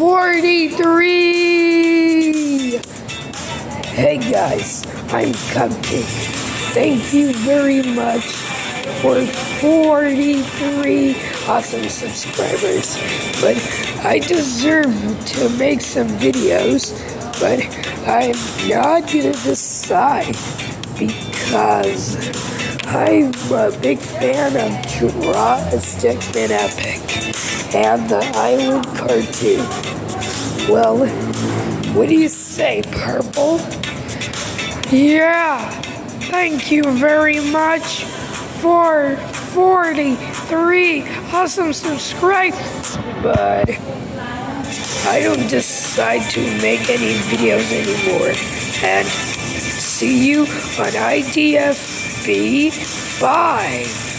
43. Hey guys, I'm Cupcake. Thank you very much for 43 awesome subscribers. But I deserve to make some videos, but I'm not gonna decide because I'm a big fan of Draw a Stickman Epic and the Island cartoon. Well, what do you say, Purple? Yeah, thank you very much for 43 awesome subscribers. But I don't decide to make any videos anymore. And see you on IDFB 5.